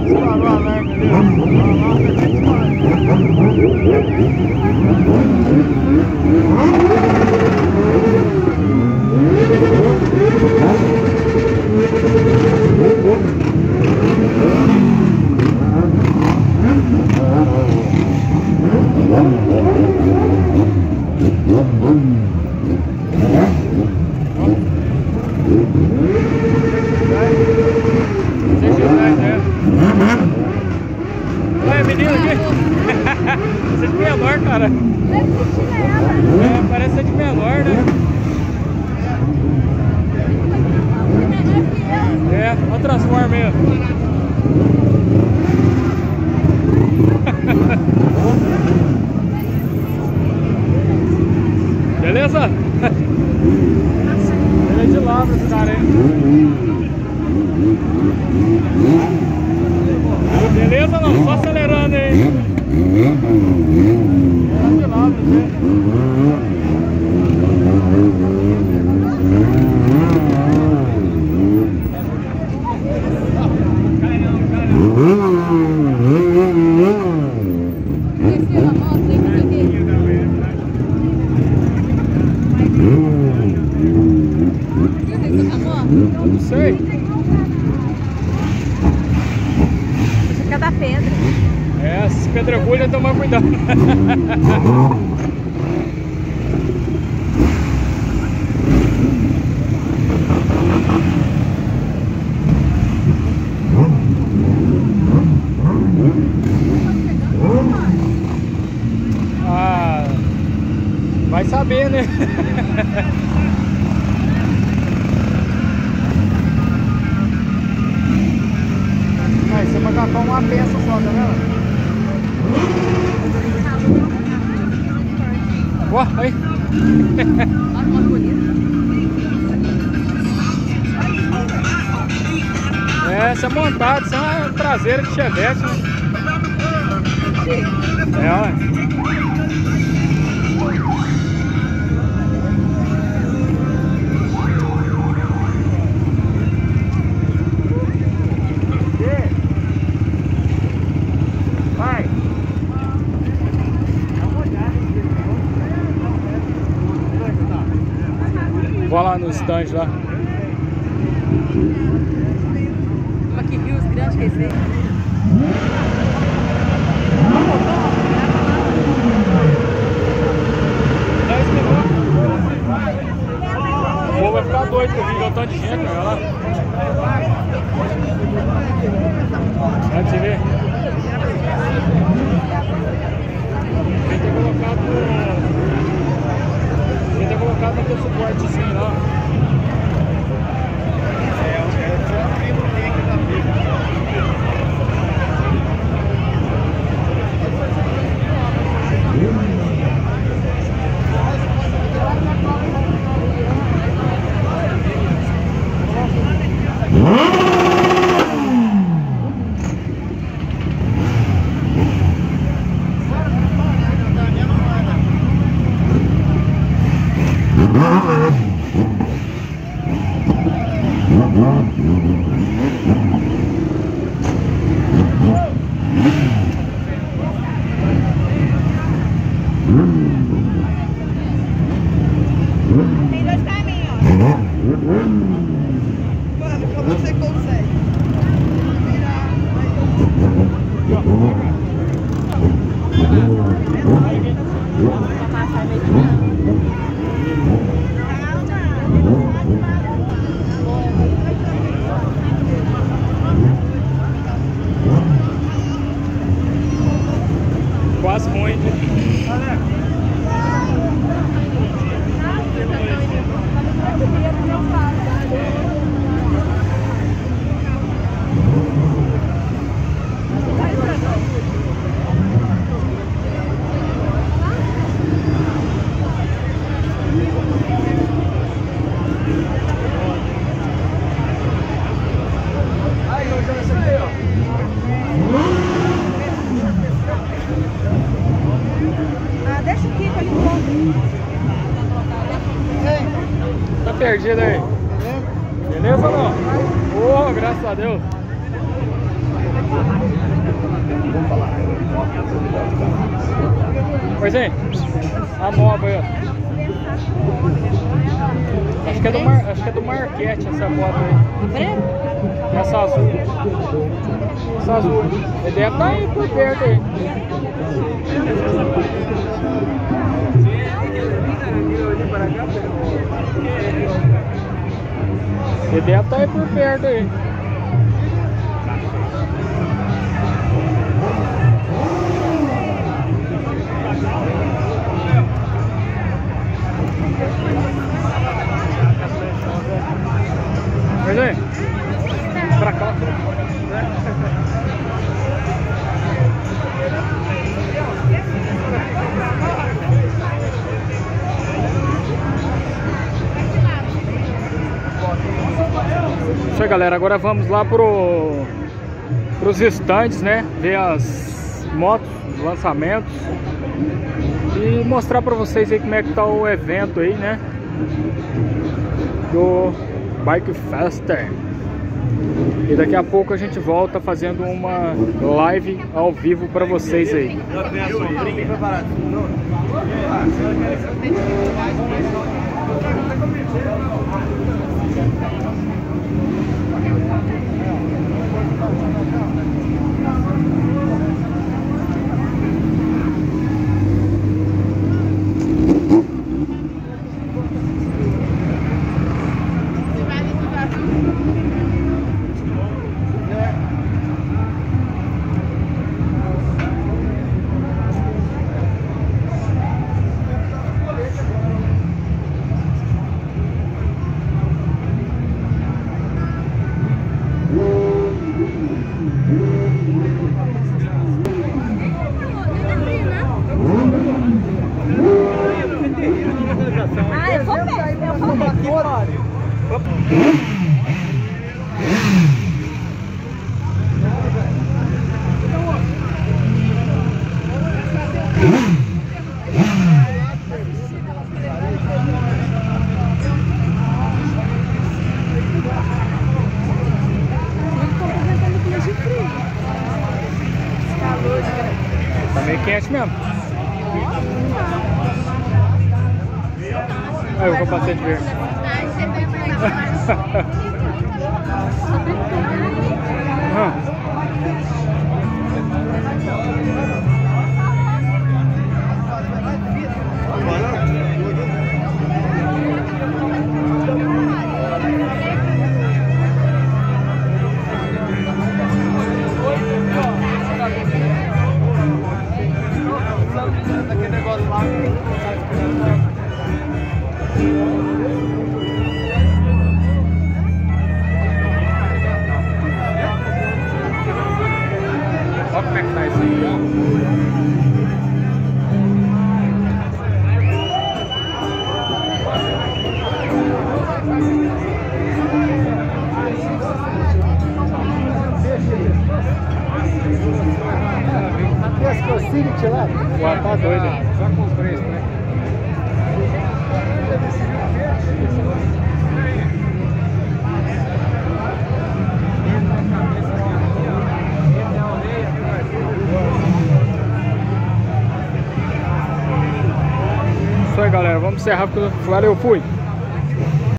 Disparou o alerta ali. Você que vai, né? Olha, menino aqui. Você é de menor, cara. É, parece ser de menor, né? É, olha o transforma aí. Beleza? Ele é de lado esse cara aí. Beleza não? Só acelerando aí. Tá de lado, né? Ah, vai saber, né? Ah, esse macacão é uma peça só, tá vendo? Aí. Olha bonito. É, essa montada, essa é uma traseira de chevette, né? É, olha. Vou lá. Uma que viu os grandes que é esse aí. O povo vai ficar doido olha o tanto de gente, olha lá. Pra você ver. Tem que ter colocado. Tem que ter colocado teu suportezinho lá. love you. A Deus. Pois é, a nova aí, ó. Acho que é do, Mar, acho que é do Marquete essa moto aí. Essa azul. Essa azul. Ele deve estar aí por perto aí. Ele deve estar aí por perto aí. Galera, agora vamos lá pro pros estantes, né? Ver as motos, os lançamentos e mostrar pra vocês aí como é que tá o evento aí, né? Do Bike Faster. E daqui a pouco a gente volta fazendo uma live ao vivo para vocês aí. Ah, eu vou perto, eu vou perto. Tá meio quente mesmo. Aí o capacete verde. Ah, Olha como é que tá isso aí. É o Civic lá? Ué, tá doido. Só com os preços, né? Isso aí, galera. Vamos encerrar porque valeu, fui.